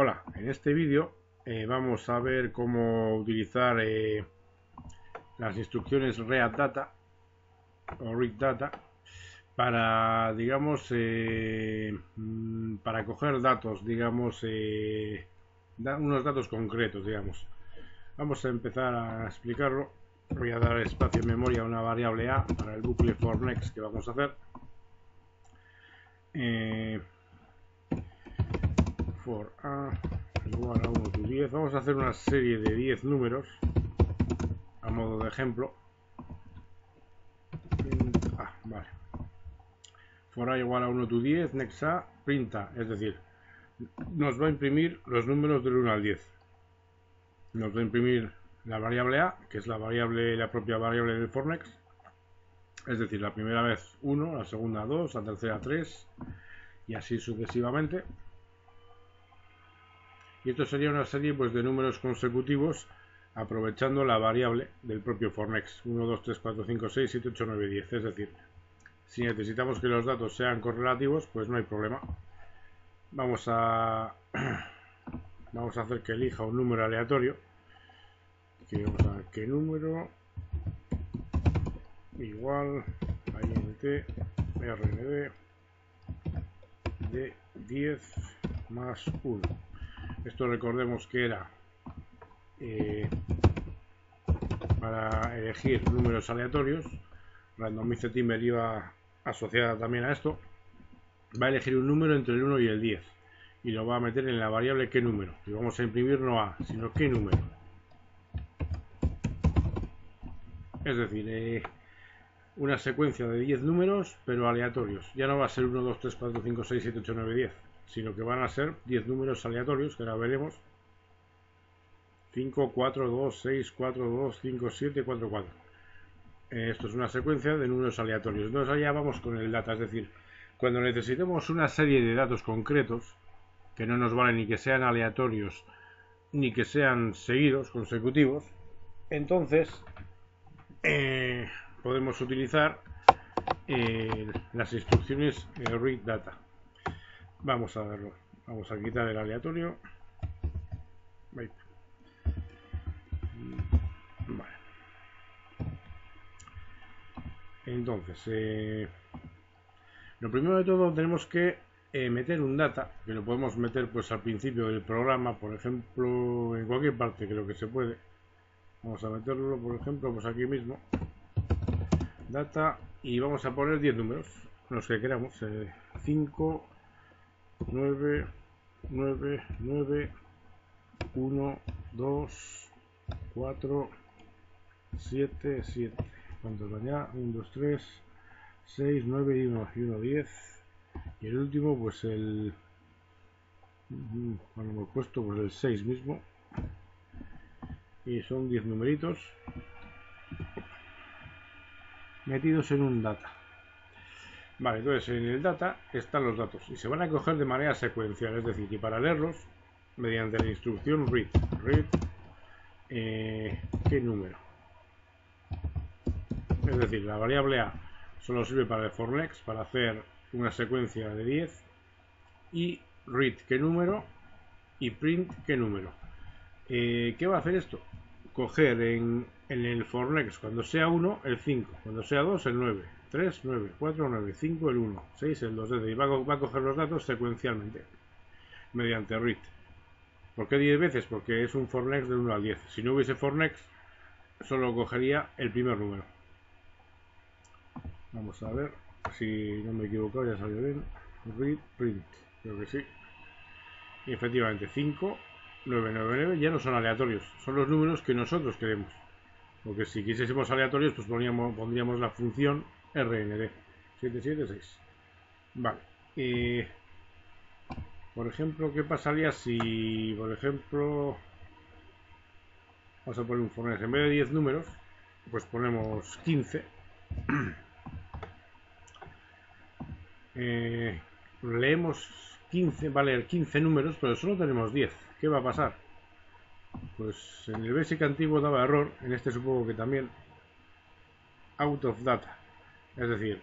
Hola, en este vídeo eh, vamos a ver cómo utilizar eh, las instrucciones read data o read data para, digamos, eh, mm, para coger datos, digamos, unos datos concretos, digamos. Vamos a empezar a explicarlo. Voy a dar espacio en memoria a una variable a para el bucle for next que vamos a hacer. For a igual a 1 to 10. Vamos a hacer una serie de 10 números a modo de ejemplo. Ah, vale. For a igual a 1 to 10, next a, printa, es decir, nos va a imprimir los números del 1 al 10. Nos va a imprimir la variable a, que es la variable, la propia variable del for next. Es decir, la primera vez 1, la segunda 2, la tercera 3 y así sucesivamente. Y esto sería una serie pues, de números consecutivos aprovechando la variable del propio fornex 1, 2, 3, 4, 5, 6, 7, 8, 9, 10. Es decir, si necesitamos que los datos sean correlativos, pues no hay problema. Vamos a, vamos a hacer que elija un número aleatorio. Aquí vamos a ver qué número igual a int rnd de 10 más 1. Esto recordemos que era eh, para elegir números aleatorios. Randomize Timer iba asociada también a esto. Va a elegir un número entre el 1 y el 10 y lo va a meter en la variable qué número. Y vamos a imprimir no a, sino qué número. Es decir, eh, una secuencia de 10 números, pero aleatorios. Ya no va a ser 1, 2, 3, 4, 5, 6, 7, 8, 9, 10 sino que van a ser 10 números aleatorios, que ahora veremos. 5, 4, 2, 6, 4, 2, 5, 7, 4, 4. Esto es una secuencia de números aleatorios. Entonces allá vamos con el data, es decir, cuando necesitemos una serie de datos concretos, que no nos valen ni que sean aleatorios, ni que sean seguidos, consecutivos, entonces eh, podemos utilizar eh, las instrucciones eh, read data. Vamos a verlo. Vamos a quitar el aleatorio. Vale. Entonces, eh, lo primero de todo tenemos que eh, meter un data, que lo podemos meter pues al principio del programa, por ejemplo, en cualquier parte, creo que se puede. Vamos a meterlo, por ejemplo, pues aquí mismo. Data y vamos a poner 10 números, los que queramos. 5, eh, 9, 9, 9, 1, 2, 4, 7, 7. ¿Cuántos van ya? 1, 2, 3, 6, 9 y 1, y 1, 10. Y el último, pues el. Bueno, hemos puesto pues el 6 mismo. Y son 10 numeritos metidos en un data. Vale, entonces en el data están los datos y se van a coger de manera secuencial, es decir, y para leerlos mediante la instrucción read, read eh, qué número. Es decir, la variable a solo sirve para el for next, para hacer una secuencia de 10 y read qué número y print qué número. Eh, ¿Qué va a hacer esto? Coger en, en el for next cuando sea 1 el 5, cuando sea 2 el 9, 3, 9, 4, 9, 5, el 1, 6, el 2, y va a, coger los datos secuencialmente mediante read. ¿Por qué 10 veces? Porque es un for next de 1 al 10. Si no hubiese for next, solo cogería el primer número. Vamos a ver si no me he equivocado, ya salió bien. Read, print, creo que sí. Y efectivamente, 5, 9, 9, 9 ya no son aleatorios, son los números que nosotros queremos. Porque si quisiésemos aleatorios, pues poníamos, pondríamos la función RND 776. Vale. por ejemplo, ¿qué pasaría si, por ejemplo, vamos a poner un fornex en vez de 10 números, pues ponemos 15. Eh, leemos 15, va a leer 15 números, pero solo tenemos 10. ¿Qué va a pasar? Pues en el basic antiguo daba error, en este supongo que también. Out of data. Es decir,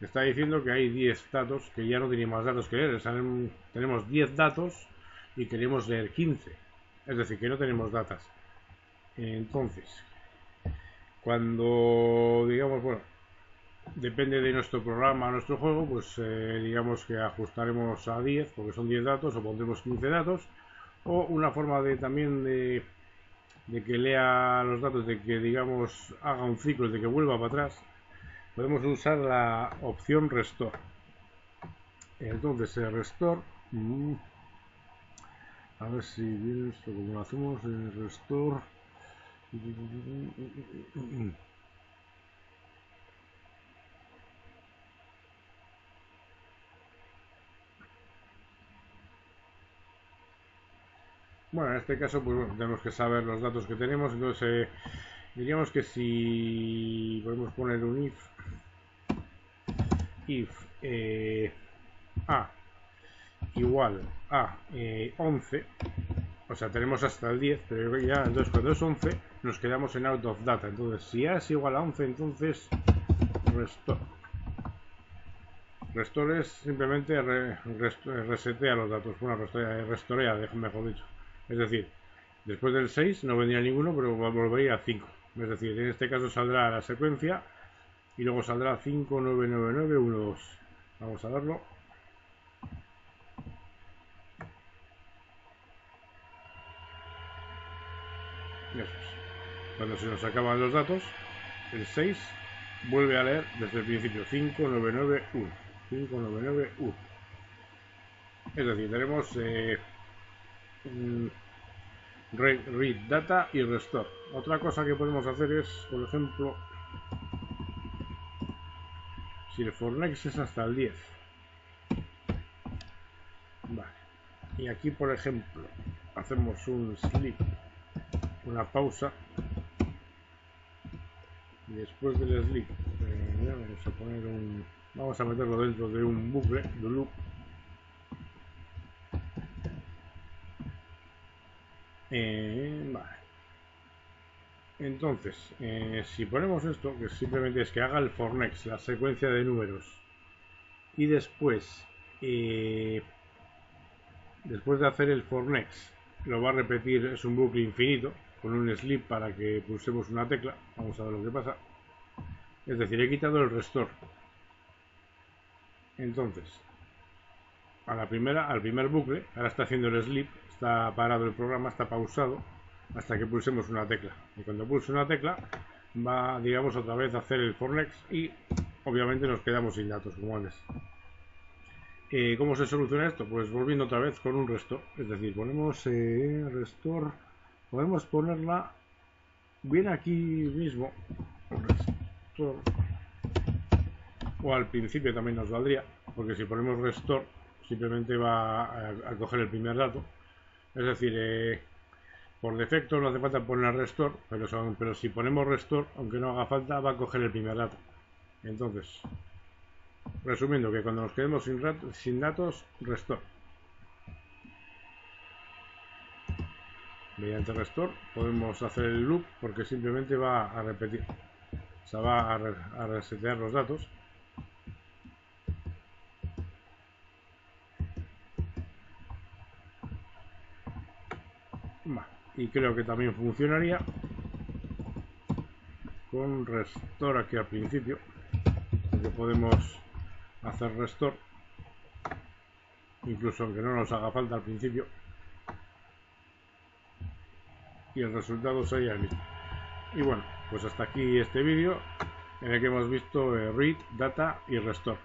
está diciendo que hay 10 datos, que ya no tiene más datos que leer. Tenemos 10 datos y queremos leer 15. Es decir, que no tenemos datas. Entonces, cuando digamos, bueno, depende de nuestro programa, nuestro juego, pues eh, digamos que ajustaremos a 10, porque son 10 datos, o pondremos 15 datos, o una forma de también de, de que lea los datos, de que digamos haga un ciclo, de que vuelva para atrás, podemos usar la opción restore. Entonces, el restore, mm, a ver si viene esto como lo hacemos, el restore. Bueno, en este caso, pues bueno, tenemos que saber los datos que tenemos. Entonces, eh, diríamos que si podemos poner un if, if eh, a igual a 11, eh, o sea, tenemos hasta el 10, pero ya, entonces cuando es 11, nos quedamos en out of data. Entonces, si a es igual a 11, entonces restore. Restore es simplemente resetea los datos. Bueno, restorea, restorea, mejor dicho. Es decir, después del 6 no vendría ninguno, pero volvería a 5. Es decir, en este caso saldrá la secuencia y luego saldrá 5, 9, 9, 9, 1, 2. Vamos a verlo. Cuando se nos acaban los datos, el 6 vuelve a leer desde el principio 5, 9, 9, 1. 5, 9, 9, 1. Es decir, tenemos eh, read data y restore. Otra cosa que podemos hacer es, por ejemplo, si el for next es hasta el 10. Vale. Y aquí, por ejemplo, hacemos un sleep, una pausa. Y después del sleep, eh, vamos a poner un, vamos a meterlo dentro de un bucle, de loop Eh, Entonces, eh, si ponemos esto, que simplemente es que haga el for next, la secuencia de números, y después, eh, después de hacer el for next, lo va a repetir, es un bucle infinito, con un sleep para que pulsemos una tecla, vamos a ver lo que pasa. Es decir, he quitado el restore. Entonces, a la primera, al primer bucle, ahora está haciendo el sleep, está parado el programa, está pausado hasta que pulsemos una tecla. Y cuando pulse una tecla va, digamos, otra vez a hacer el for next y obviamente nos quedamos sin datos como antes. Eh, ¿Cómo se soluciona esto? Pues volviendo otra vez con un restore. Es decir, ponemos eh, restore, podemos ponerla bien aquí mismo, restore, o al principio también nos valdría, porque si ponemos restore simplemente va a coger el primer dato es decir, eh, por defecto no hace falta poner restore, pero, pero si ponemos restore, aunque no haga falta, va a coger el primer dato. Entonces, resumiendo, que cuando nos quedemos sin, sin datos, restore. Mediante restore podemos hacer el loop porque simplemente va a repetir. O sea, va a resetear los datos y creo que también funcionaría con restore aquí al principio. Porque podemos hacer restore incluso aunque no nos haga falta al principio. Y el resultado sería el mismo. Y bueno pues hasta aquí este vídeo en el que hemos visto read, data y restore